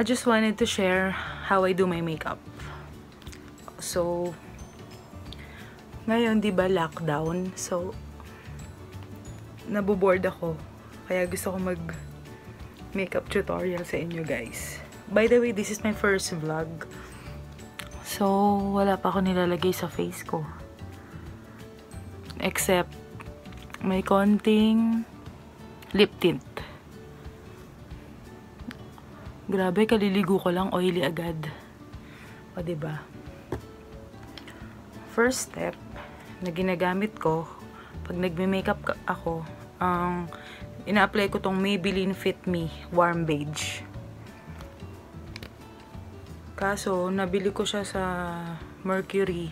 I just wanted to share how I do my makeup. So, ngayon, di ba, lockdown. So, naboboard ako. Kaya gusto ko mag makeup tutorial sa inyo, guys. By the way, this is my first vlog. So, wala pa ako nilalagay sa face ko. Except, may konting lip tint. Grabe, kaliligo ko lang, oily agad. O, diba? First step na ginagamit ko pag nagme-makeup ako, ang ina-apply ko tong Maybelline Fit Me Warm Beige. Kaso, nabili ko siya sa Mercury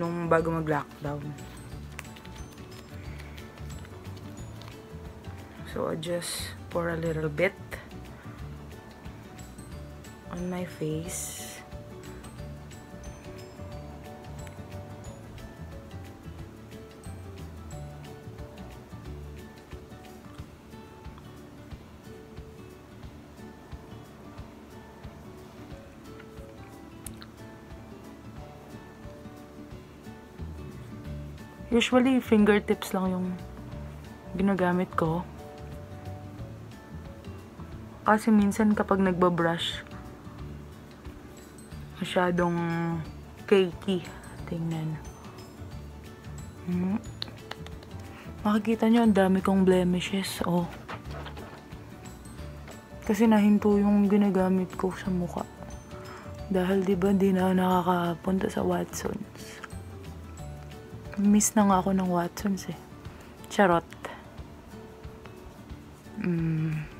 nung bago mag-lockdown. So, I just pour a little bit on my face. Usually, fingertips lang yung ginagamit ko. Kasi minsan kapag nagbabrush, masyadong cakey. Tingnan. Hmm. Makikita nyo, ang dami kong blemishes. Oh. Kasi nahinto yung ginagamit ko sa mukha. Dahil di ba di na nakakapunta sa Watsons. Miss na nga ako ng Watsons eh. Charot. Mm.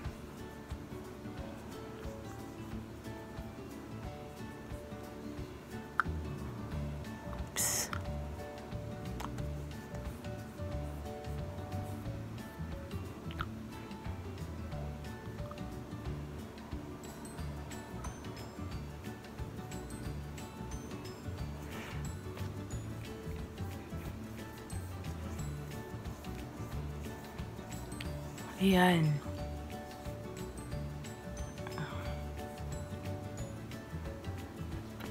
Ayan.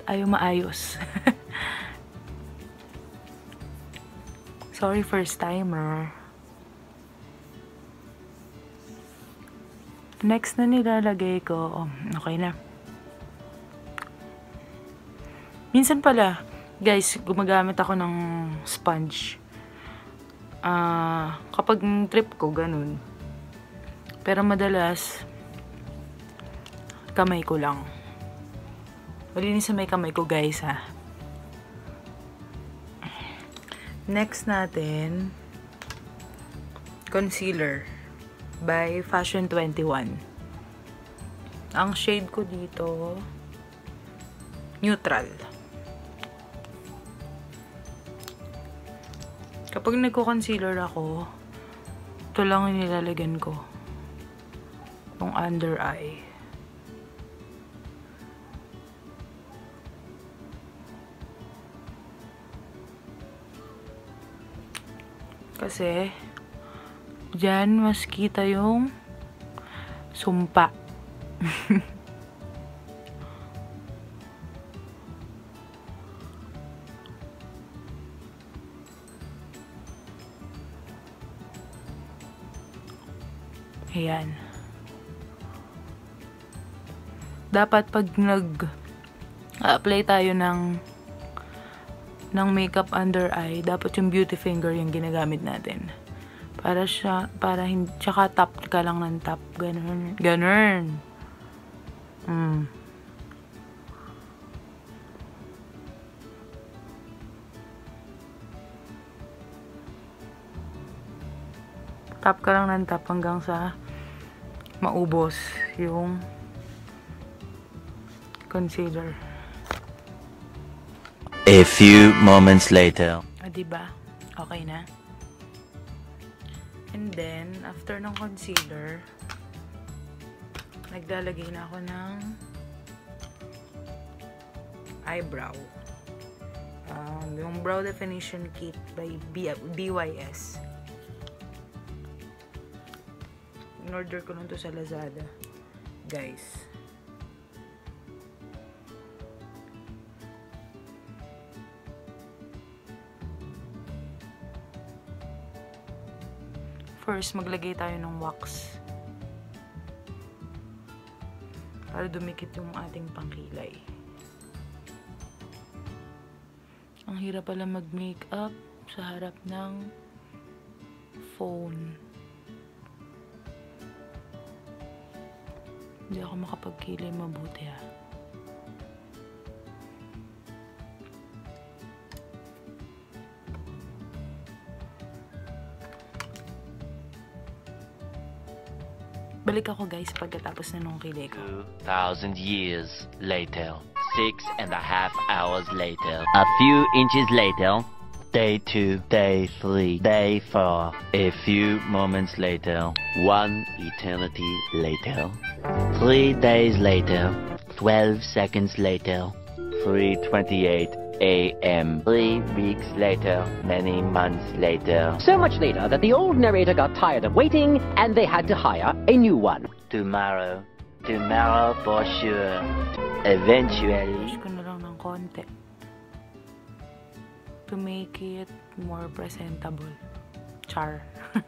Ayaw maayos. Sorry, first timer. Next na nilalagay ko. Oh, okay na. Minsan pala, guys, gumagamit ako ng sponge. Ah, kapag trip ko, ganun. Pero madalas, kamay ko lang. Malinis sa may kamay ko, guys, ha. Next natin, concealer by Fashion 21. Ang shade ko dito, neutral. Kapag nagko-concealer ako, ito lang yung nilalagyan ko. Yung under eye. Kasi, dyan mas kita yung sumpa. Ayan. Dapat pag nag apply tayo ng ng makeup under eye, dapat yung beauty finger yung ginagamit natin. Para siya, para hindi, tsaka tap ka lang ng tap. Ganun. Ganun. Mm. Tap ka lang ng tap hanggang sa maubos yung concealer. A few moments later. Ah, diba? Okay na. And then, after ng concealer, naglalagay na ako ng eyebrow. Um, yung Brow Definition Kit by B BYS. In-order ko nun to sa Lazada. Guys. First, maglagay tayo ng wax. Para dumikit yung ating pangkilay. Ang hirap pala mag-makeup sa harap ng phone. Hindi ako makapagkilay mabuti ah. Balik ako guys pagkatapos na nung ko. 2,000 years later. Six and a half hours later. A few inches later. Day two, day three, day four. A few moments later. One eternity later. Three days later. Twelve seconds later. 328 a.m. Three weeks later. Many months later. So much later that the old narrator got tired of waiting and they had to hire a new one. Tomorrow. Tomorrow for sure. Eventually. Push ko na lang ng konti. To make it more presentable. Char.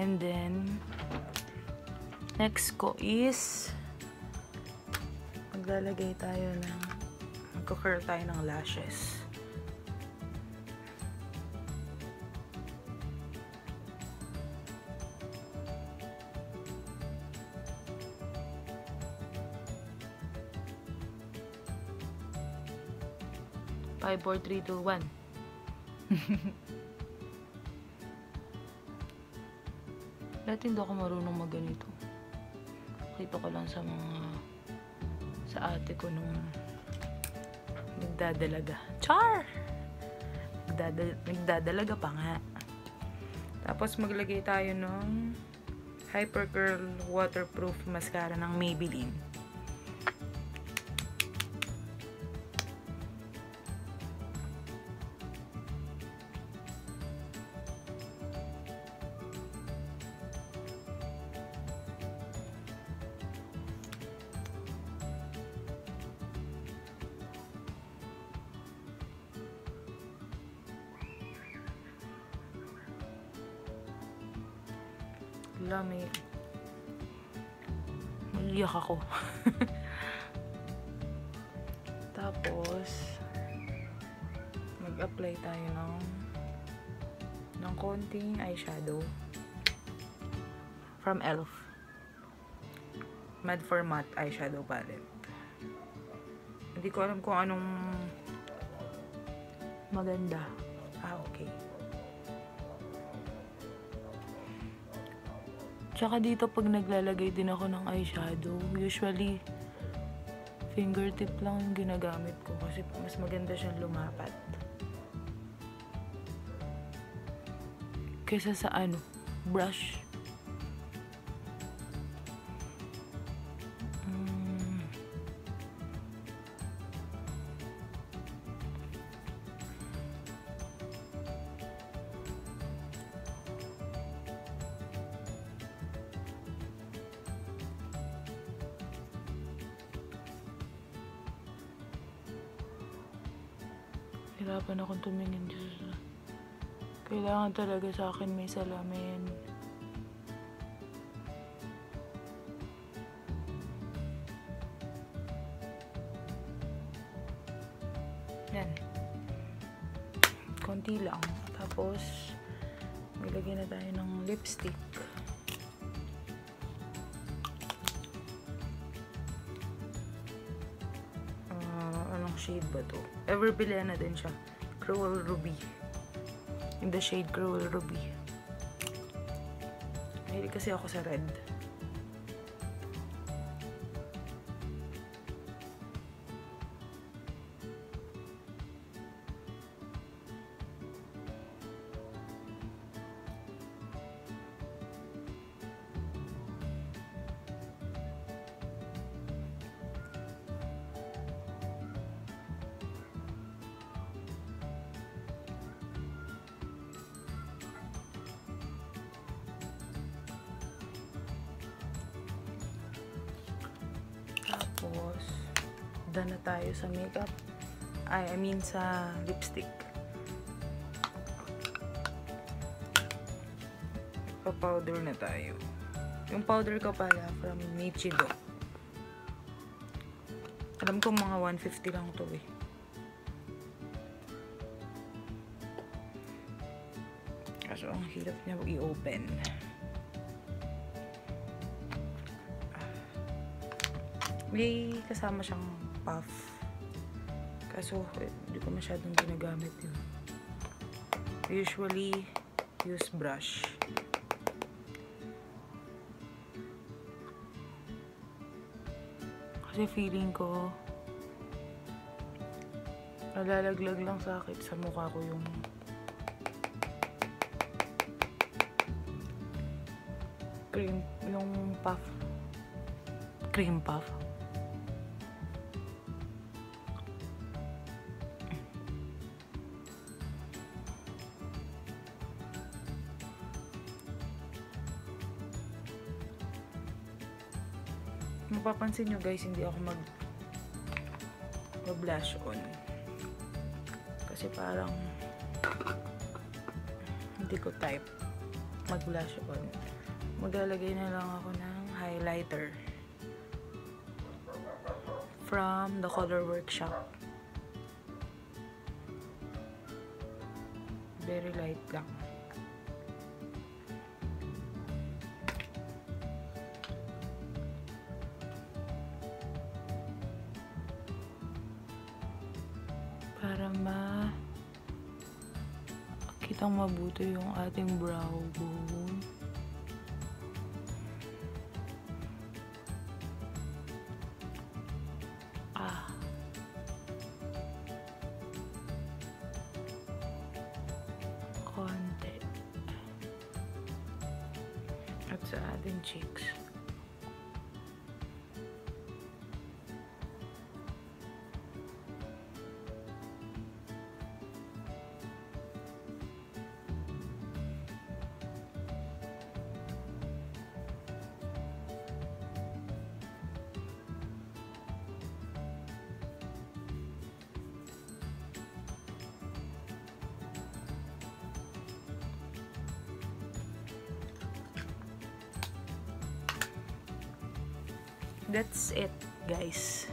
And then, next ko is, maglalagay tayo ng, magkukurl tayo ng lashes. Five, four, three, two, one. Dati hindi ako marunong magganito. Nakita ko lang sa mga sa ate ko nung nagdadalaga. Char! Nagdadal nagdadalaga pa nga. Tapos maglagay tayo ng Hyper Curl Waterproof Mascara ng Maybelline. Wala, may... Maliyak ako. Tapos, mag-apply tayo ng ng konting eyeshadow from e.l.f. Mad for Matte eyeshadow palette. Hindi ko alam kung anong maganda. Tsaka dito pag naglalagay din ako ng eyeshadow, usually fingertip lang yung ginagamit ko kasi mas maganda siyang lumapat. Kesa sa ano, brush. Hirapan akong tumingin dito sa... Kailangan talaga sa akin may salamin. Yan. Konti lang. Tapos, maglagay na tayo ng lipstick. Shade ba to? Everbillion na din siya. Cruel Ruby. In the shade Cruel Ruby. Mahilig kasi ako sa red. done na tayo sa makeup. Ay, I mean sa lipstick. Pa-powder na tayo. Yung powder ko pala from Nichido. Alam ko mga 150 lang to eh. Kaso ang hirap niya i-open. May kasama siyang puff. Kaso, hindi ko masyadong ginagamit yun. Usually, use brush. Kasi feeling ko, nalalaglag lang sa akin sa mukha ko yung cream, yung puff. Cream puff. Mapapansin nyo guys, hindi ako mag blush on. Kasi parang hindi ko type mag blush on. Maglalagay na lang ako ng highlighter from the Color Workshop. Very light lang. Para ma kitang mabuti yung ating brow bone. Ah. Konti. At sa ating cheeks. That's it, guys.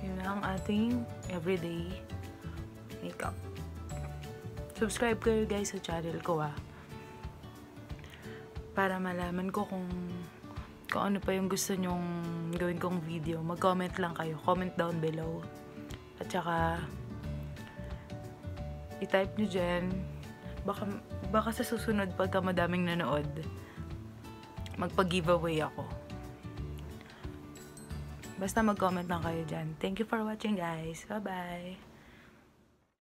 Yun ang ating everyday makeup. Subscribe kayo guys sa channel ko ah. Para malaman ko kung kung ano pa yung gusto nyong gawin kong video. Mag-comment lang kayo. Comment down below. At saka i-type nyo dyan. Baka, baka sa susunod pagka madaming nanood magpa-giveaway ako. Basta mag-comment lang kayo dyan. Thank you for watching guys. Bye-bye!